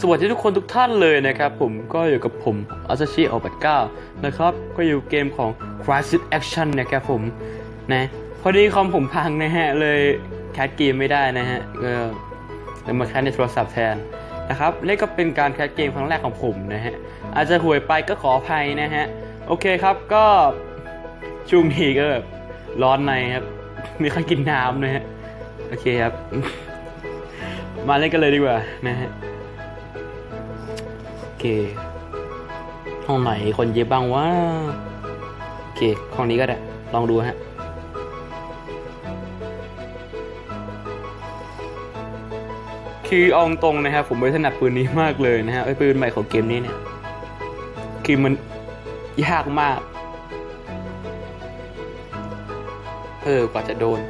สวัสดีทุกคนทุกท่านเลยนะครับ ผมก็อยู่กับผมอาซาชิโอปัตเก้านะครับ ก็อยู่เกมของ Crisis Action นะครับผมนะพอดีคอมผมพังนะฮะ เลยแคสเกมไม่ได้นะฮะก็เลยมาแคสในโทรศัพท์แทนนะครับนี่ก็เป็นการแคสเกมครั้งแรกของผมนะฮะ อาจจะห่วยไปก็ขออภัยนะฮะ โอเคครับก็ช่วงนี้ก็แบบร้อนในครับไม่ค่อยกินน้ำนะฮะ โอเคครับ มาเล่นกันเลยดีกว่านะฮะ เค ห้องไหนคนเยอะบ้างวะโอเคห้องนี้ก็ได้ ลองดูฮะคือเอาตรงนะครับผมไม่ถนัดปืนนี้มากเลยนะฮะไอ้ปืนใหม่ของเกมนี้เนี่ยคือมันยากมาก เออกว่าจะโดน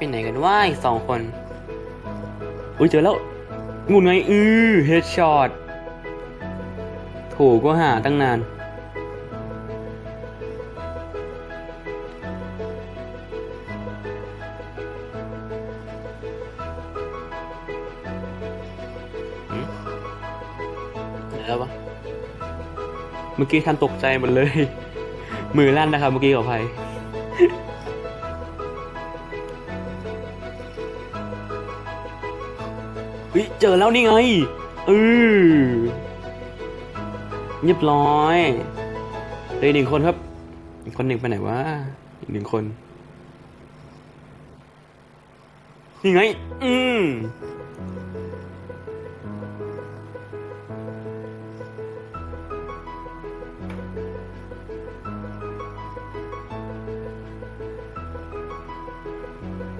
ไปไหนกันว่าอีกสองคน อุ้ยเจอแล้วงูไงอือเฮดช็อตโถก็หาตั้งนานหืมไหนแล้ววะ เมื่อกี้ท่านตกใจหมดเลย มือลั่นนะครับเมื่อกี้ขออภัย เฮ้ยเจอแล้วนี่ไงเออเรียบร้อยเหลยหนึ่งคนครับ อีกคนหนึ่งไปไหนวะอีกหนึ่งคน นี่ไง อืม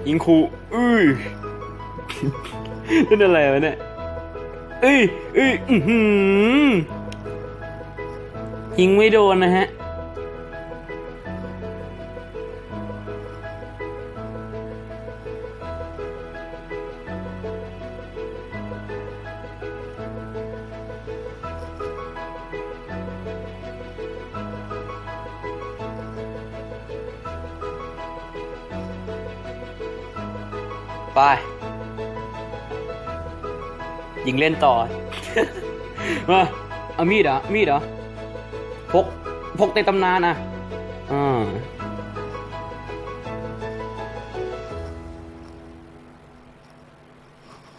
ยิงคู อื้อ นั่นอะไรวะเนี่ยเอ้ยเอ้ยอือหือยิงไม่โดนนะฮะไป ยิงเล่นต่อมาเอามีดเหรอมีดเหรอพกพกในตำนานอะอ่า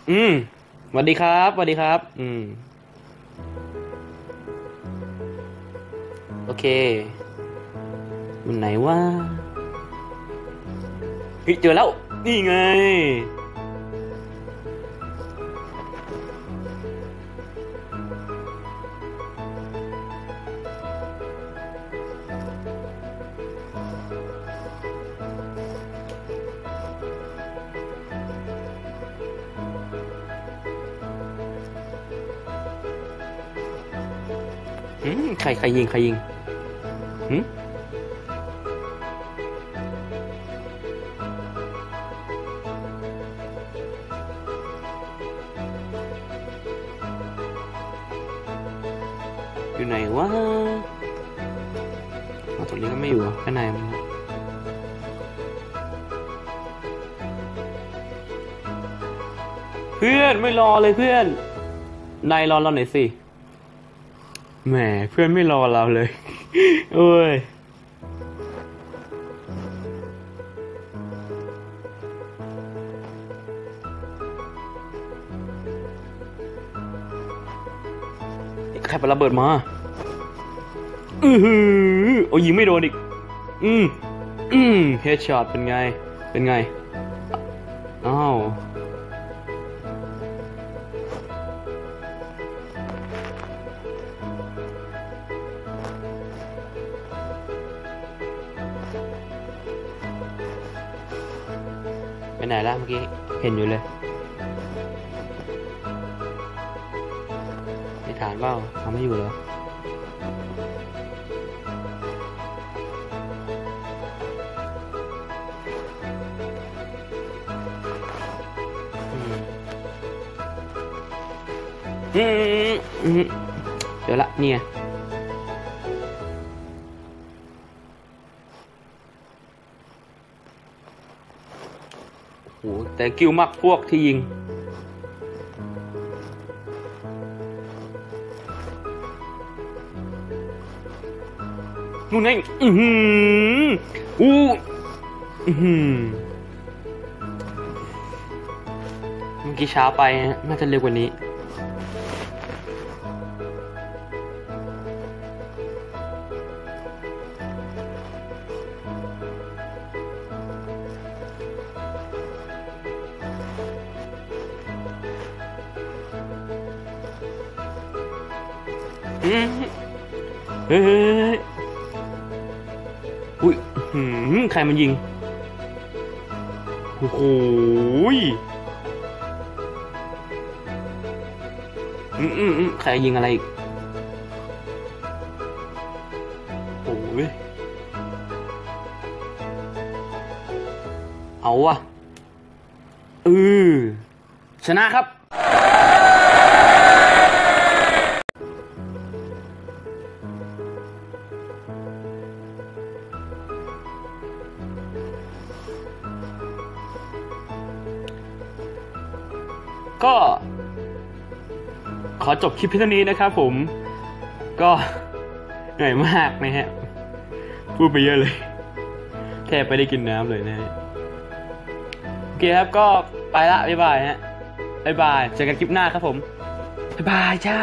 อืมสวัสดีครับสวัสดีครับ อืม โอเคมันไหนว่าเฮ้ยเจอแล้ว นี่ไง ใครใครยิงใครยิงหืมอยู่ไหนวะเอาตรงนี้ก็ไม่อยู่ข้างในมันเพื่อนไม่รอเลยเพื่อน นายรอเราหน่อยสิ แหมเพื่อนไม่รอเราเลย โอ้ยใครไประเบิดมา อือหือโอ้ยิงไม่โดนอีก อืมอืมเฮดช็อตเป็นไง เป็นไง อ้าว ไหนแล้วเมื่อกี้เห็นอยู่เลยในฐานเปล่าทำไม่อยู่แล้วเดี๋ยวละเนี่ย โหแต่กิวมากพวกที่ยิง นู่นไงอือหืออู้อือหือเมื่อกี้ช้าไปน่าจะเร็วกว่านี้ อืมเฮ้ยอุ้ยหืมใครมันยิง โอ้โหอืมอืมอืมใครยิงอะไรอีกโอ้ยเอาวะเออชนะครับ ก็ ขอจบคลิปเพียงเท่านี้นะครับผม ก็เหนื่อยมากนะฮะ พูดไปเยอะเลย แทบไปได้กินน้ำเลยนะฮะโอเคครับก็ไปละบ๊ายบายฮะบ๊ายบายเจอกันคลิปหน้าครับผมบ๊ายบายจ้า